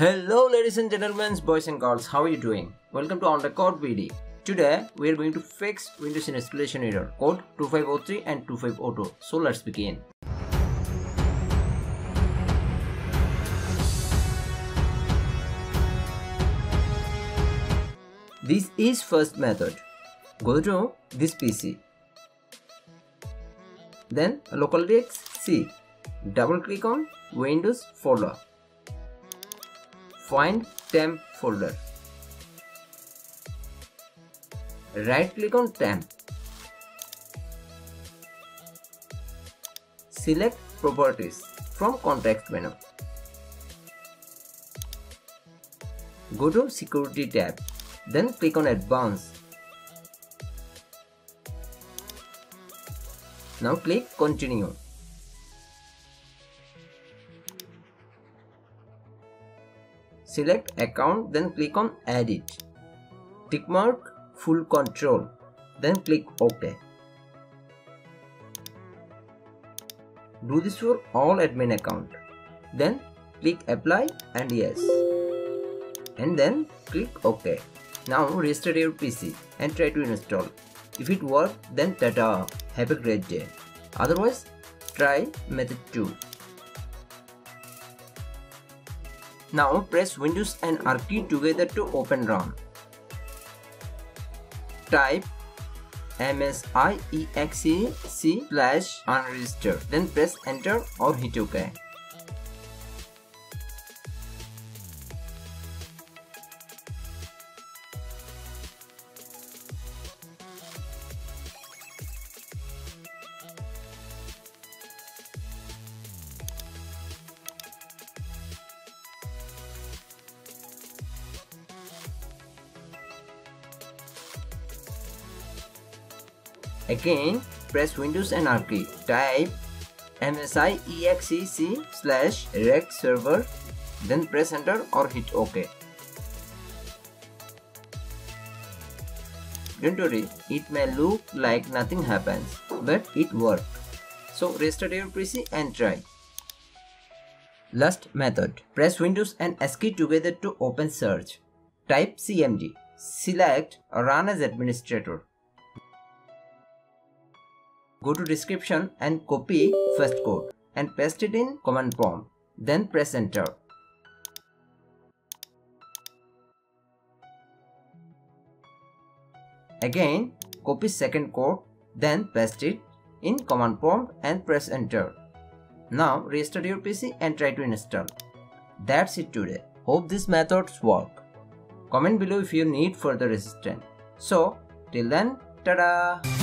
Hello ladies and gentlemen, boys and girls, how are you doing? Welcome to On Record BD. Today we are going to fix Windows installation error code 2503 and 2502. So let's begin. This is first method. Go to this PC. Then local disk C. Double click on Windows folder find temp folder. Right click on temp. Select properties from context menu. Go to security tab. Then click on advanced. Now click continue. Select account then click on edit. Tick mark full control then click OK. Do this for all admin account. Then click apply and yes. And then click OK. Now restart your PC and try to install. If it works then tata have a great day. Otherwise try method 2. Now press Windows and R key together to open Run. Type msiexec slash unregister then press enter or hit OK. Again, press Windows and R key. Type msiexec slash regserver, then press enter or hit OK. Don't worry, it may look like nothing happens, but it worked. So restart your PC and try. Last method. Press Windows and S key together to open search. Type CMD. Select Run as Administrator. Go to description and copy first code and paste it in command prompt. Then press enter. Again copy second code then paste it in command prompt and press enter. Now restart your PC and try to install. That's it today. Hope these methods work. Comment below if you need further assistance. So till then, tada!